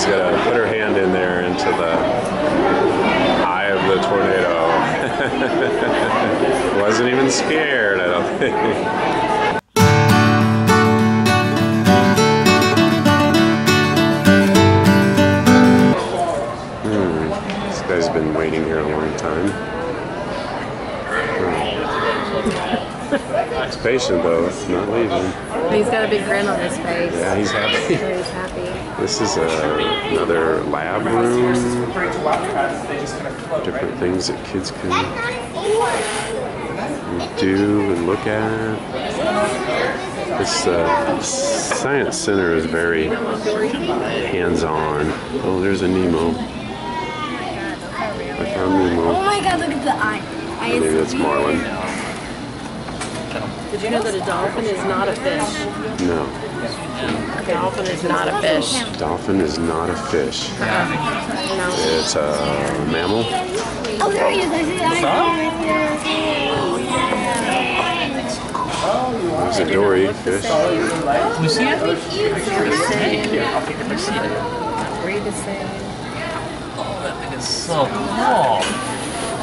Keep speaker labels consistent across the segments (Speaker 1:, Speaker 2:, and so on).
Speaker 1: Dana's gonna put her hand in there into the eye of the tornado. Wasn't even scared, I don't think. Hmm, This guy's been waiting here a long time. Hmm. He's patient though, not leaving.
Speaker 2: He's got a big grin on his face.
Speaker 1: Yeah, he's happy.
Speaker 2: He's happy.
Speaker 1: This is uh, another lab room. Different things that kids can do and look at. This uh, science center is very hands-on. Oh, there's a Nemo. I found Nemo.
Speaker 3: Oh my god, look at the eye. eye
Speaker 1: Maybe that's Marlin.
Speaker 2: Did you know that a dolphin is not a fish?
Speaker 1: No,
Speaker 2: A dolphin is not a fish.
Speaker 1: dolphin is not a fish.
Speaker 2: You know?
Speaker 1: It's a mammal.
Speaker 3: Oh, there he is. I see the eye.
Speaker 1: There's a dory fish.
Speaker 4: Can you see it?
Speaker 2: Read the same.
Speaker 4: Oh, that thing is so cool.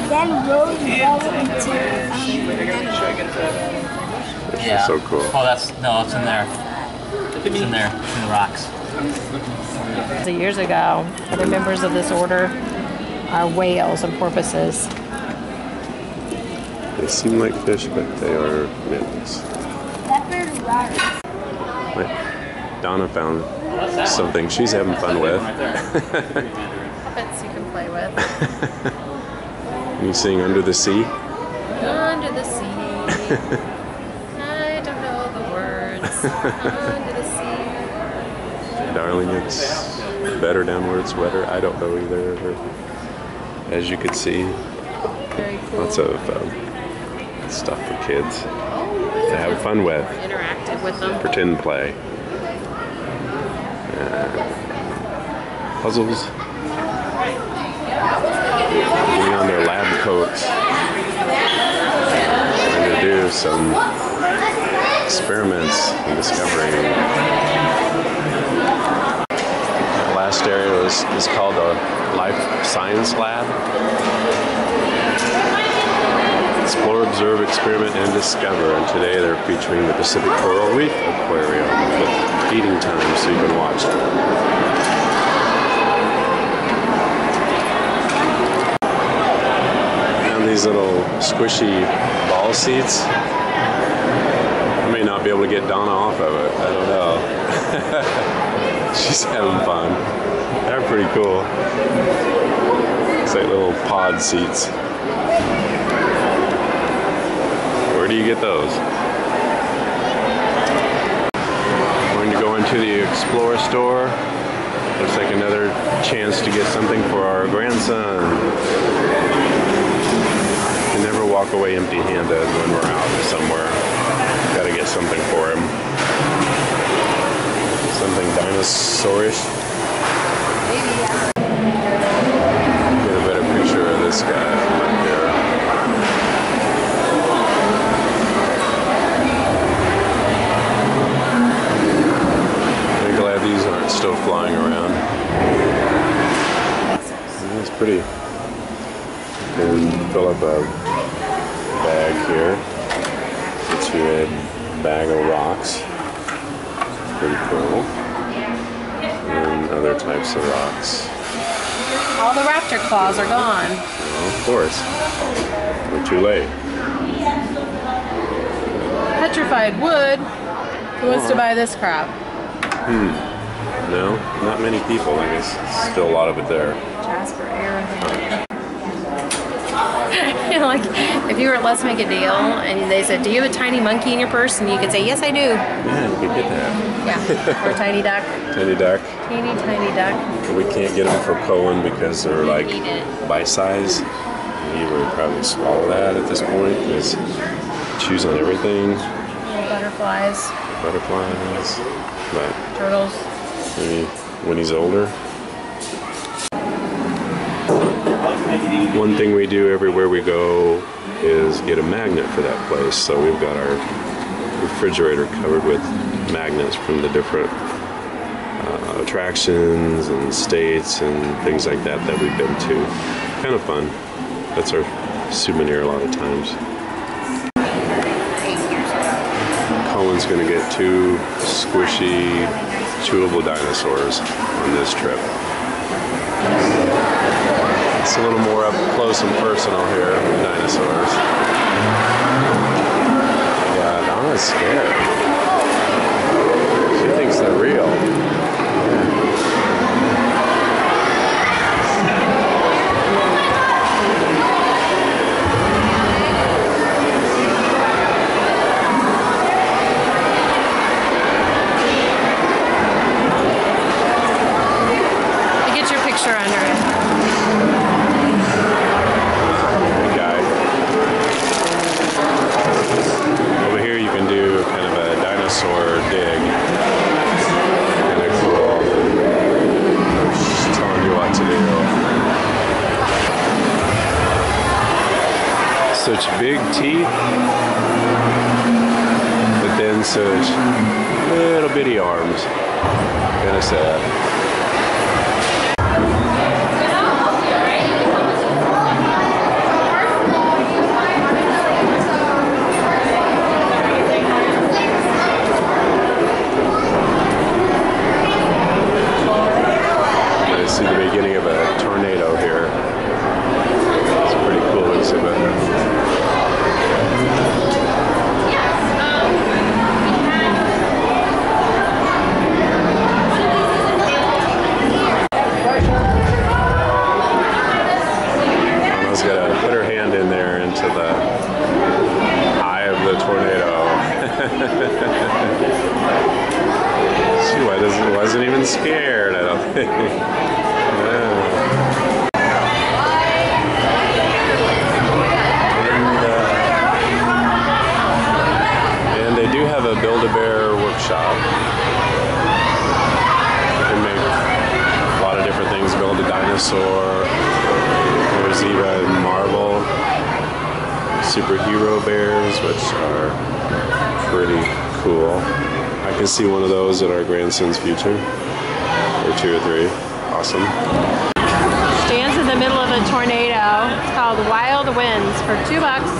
Speaker 3: Then Rose into um,
Speaker 1: This is so cool.
Speaker 4: Oh, that's no, it's in there. It's in there, in the rocks.
Speaker 2: So years ago, other members of this order are whales and porpoises.
Speaker 1: They seem like fish, but they are mammals.
Speaker 3: leopard.
Speaker 1: Wait, Donna found something she's having fun with.
Speaker 2: Puppets you can play with.
Speaker 1: you sing Under the Sea?
Speaker 2: Under the sea. I don't know the words. Under the sea.
Speaker 1: Darling, it's better down where it's wetter. I don't know either. As you can see,
Speaker 2: cool.
Speaker 1: lots of um, stuff for kids to have fun with.
Speaker 2: Interactive with them.
Speaker 1: Pretend play. Uh, puzzles. Getting on their lab coats. Trying to do some experiments and discovering. That last area was, is called a life science lab. Explore, observe, experiment, and discover. And today they're featuring the Pacific Coral Reef Aquarium with feeding time so you can watch. And these little squishy ball seats. Not be able to get Donna off of it. I don't know. She's having fun. They're pretty cool. It's like little pod seats. Where do you get those? Going to go into the Explore store. Looks like another chance to get something for our grandson. Walk away empty-handed when we're out somewhere. Got to get something for him. Something dinosaurish. Get a better picture of this guy from up here. I'm glad these aren't still flying around. That's pretty. And fill up a bag here. Get you a bag of rocks. Pretty cool. And other types of rocks.
Speaker 2: All the raptor claws are gone.
Speaker 1: Well, of course. We're too late.
Speaker 2: Petrified wood. Who wants to buy this crap? Hmm.
Speaker 1: No, not many people. I guess still a lot of it there.
Speaker 2: Jasper Aaron. you know, like if you were at Let's Make a Deal and they said, "Do you have a tiny monkey in your purse?" and you could say, "Yes, I do."
Speaker 1: Yeah, you could get that.
Speaker 2: Yeah, or a tiny duck,
Speaker 1: Tiny duck.
Speaker 2: teeny tiny duck.
Speaker 1: We can't get them for Cohen because they're like bite size. He would probably swallow that at this point because chews on everything.
Speaker 2: Little butterflies,
Speaker 1: Butterflies. But
Speaker 2: turtles.
Speaker 1: maybe when he's older. One thing we do everywhere we go is get a magnet for that place. So we've got our refrigerator covered with magnets from the different uh, attractions and states and things like that that we've been to. Kind of fun. That's our souvenir a lot of times. Cohen's going to get two squishy, chewable dinosaurs on this trip. It's a little more up close and personal here dinosaurs. Yeah, Donna's scared. She thinks they're real.
Speaker 2: Get your picture under
Speaker 1: teeth, but then such little bitty arms. Kind of sad. A. There's even Marvel superhero bears, which are pretty cool. I can see one of those in our grandson's future, or two or three. Awesome.
Speaker 2: Stands in the middle of a tornado. It's called Wild Winds. For two bucks,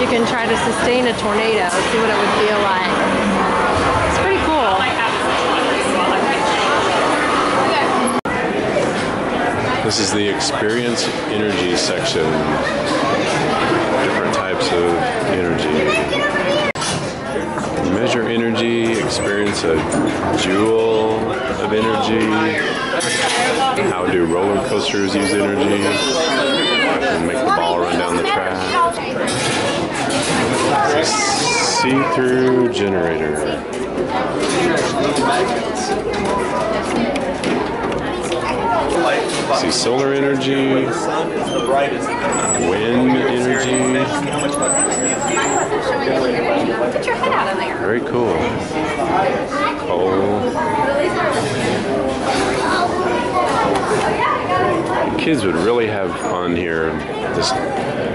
Speaker 2: you can try to sustain a tornado, see what it would feel like. It's pretty cool.
Speaker 1: This is the experience energy section. Different types of energy. Measure energy, experience a joule of energy. How do roller coasters use energy? And make the ball run down the track. See-through generator. See solar energy,
Speaker 5: sun is the brightest.
Speaker 1: wind energy.
Speaker 2: Put your head out of there.
Speaker 1: Very cool. Coal. Kids would really have fun here, just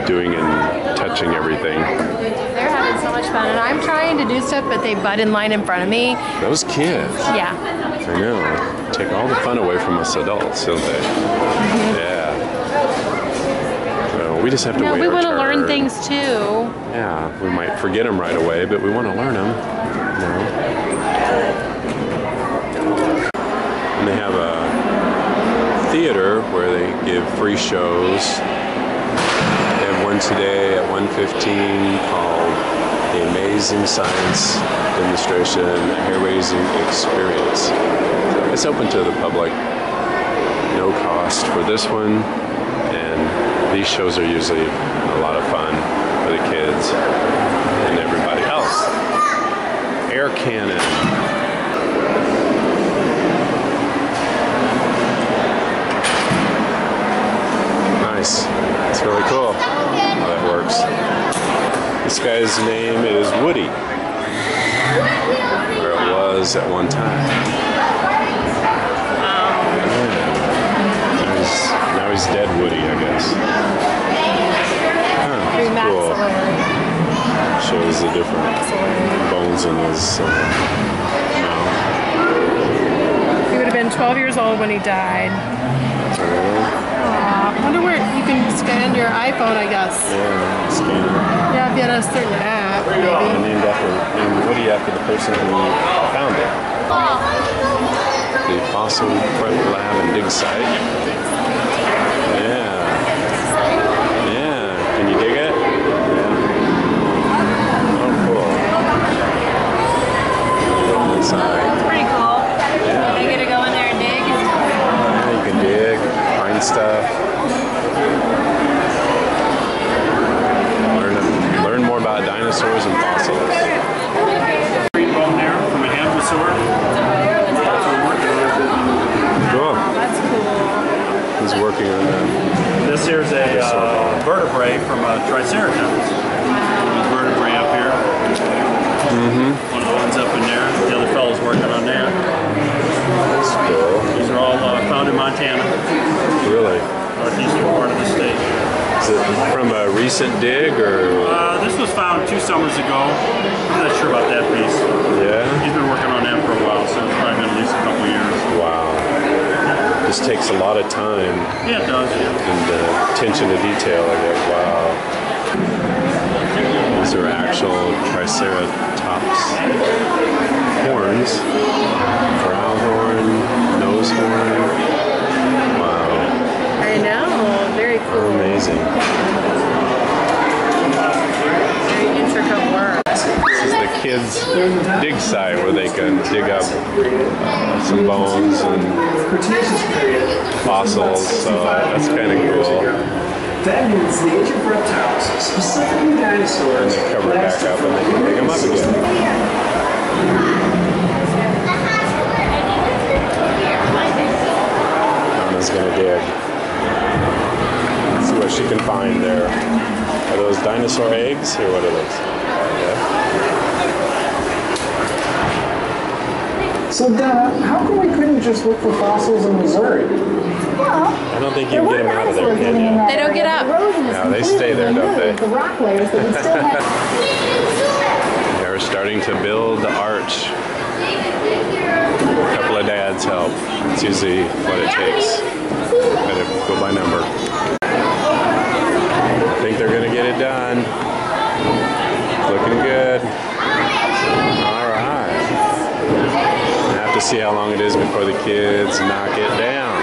Speaker 1: doing and touching everything.
Speaker 2: They're having so much fun, and I'm trying to do stuff, but they butt in line in front of me.
Speaker 1: Those kids,
Speaker 2: Yeah.
Speaker 1: I know, take all the fun away from us adults, don't they? Mm-hmm. Yeah. So we just have to
Speaker 2: No,
Speaker 1: wait
Speaker 2: we want to learn things too.
Speaker 1: Yeah, we might forget them right away, but we want to learn them. You know? And they have a theater where they give free shows. They have one today at 1:15 called "The Amazing Science Demonstration Hair Raising Experience." It's open to the public, no cost for this one, and these shows are usually a lot of fun for the kids and everybody else. Air cannon. Nice. It's really cool how that works. This guy's name is Woody, or it was at one time. Now he's dead Woody, I guess. Huh,
Speaker 2: Very
Speaker 1: that's cool. Shows the different bones in his uh, mouth.
Speaker 2: 12 years old when he died. Aw, I wonder where you can scan your iPhone, I guess.
Speaker 1: Yeah, scanner.
Speaker 2: Yeah, if you had a certain app,
Speaker 1: And
Speaker 2: maybe.
Speaker 1: named after named Woody after the person who found it. The Fossil Prep Lab and Dig Site. Yeah. Yeah. Can you dig it? Yeah. Oh, cool. Go inside.
Speaker 2: Pretty cool.
Speaker 1: Yeah.
Speaker 2: You get to go in there and dig.
Speaker 1: Yeah, you can dig, find stuff. Learn, learn more about dinosaurs and fossils.
Speaker 5: Green bone there from a hadrosaur. That's what we're working on.
Speaker 1: Cool.
Speaker 2: That's cool.
Speaker 1: Who's working on that?
Speaker 5: This here's a uh, vertebrae from a triceratops. There's vertebrae up here. Mm-hmm. One of the ones up in there. The other fellow's working on that.
Speaker 1: That's cool.
Speaker 5: These are all uh, found in Montana,
Speaker 1: Really?
Speaker 5: northeastern part of the state.
Speaker 1: Is it from a recent dig or?
Speaker 5: Uh, this was found two summers ago. I'm not sure about that piece.
Speaker 1: Yeah.
Speaker 5: He's been working on that for a while, so it's probably been at least a couple years.
Speaker 1: Wow. This takes a lot of time
Speaker 5: Yeah, it does. Yeah.
Speaker 1: and uh, attention to detail. I guess. Wow. These are actual Triceratops horns. Brow horn, nose horn. Wow.
Speaker 2: I know. Very cool.
Speaker 1: Amazing.
Speaker 2: Very intricate work.
Speaker 1: This is the kids' dig site where they can dig up uh, some bones and fossils, so that's kind of cool.
Speaker 6: That means the age of reptiles, specifically dinosaurs,
Speaker 1: And they cover it back up and they can dig them up again. Donna's gonna dig. See what she can find there. Are those dinosaur eggs or what are those? Yeah.
Speaker 6: So, Donna, how come we couldn't just look for fossils in Missouri?
Speaker 1: I don't think you can get them out of there, can you?
Speaker 2: They don't get up.
Speaker 1: No, they stay there, don't they?
Speaker 3: The rock layers that we still have.
Speaker 1: They're starting to build the arch. A couple of dads help. It's usually what it takes. Gotta go by number. I think they're gonna get it done. Looking good. All right. I have to see how long it is before the kids knock it down.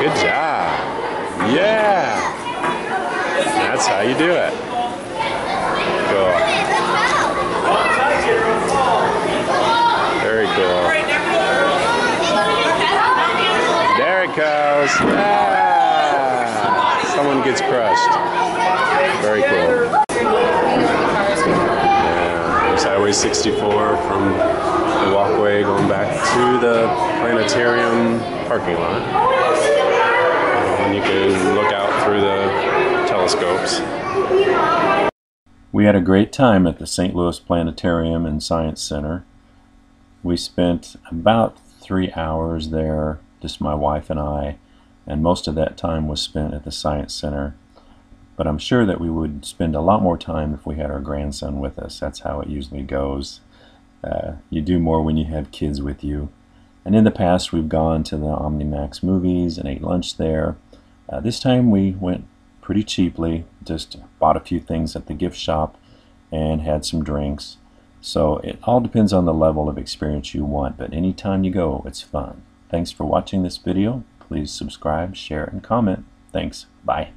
Speaker 1: Good job. Yeah. That's how you do it. Cool. Very cool. There it goes. Yeah. Someone gets crushed. Very cool. Yeah. Highway 64 from the walkway going back to the planetarium parking lot. And you can look out through the telescopes.
Speaker 7: We had a great time at the St. Louis Planetarium and Science Center. We spent about three hours there, just my wife and I, and most of that time was spent at the Science Center. But I'm sure that we would spend a lot more time if we had our grandson with us. That's how it usually goes. Uh, you do more when you have kids with you. And in the past, we've gone to the Omnimax movies and ate lunch there. Uh, this time we went pretty cheaply, just bought a few things at the gift shop and had some drinks. So it all depends on the level of experience you want, but anytime you go, it's fun. Thanks for watching this video. Please subscribe, share, and comment. Thanks. Bye.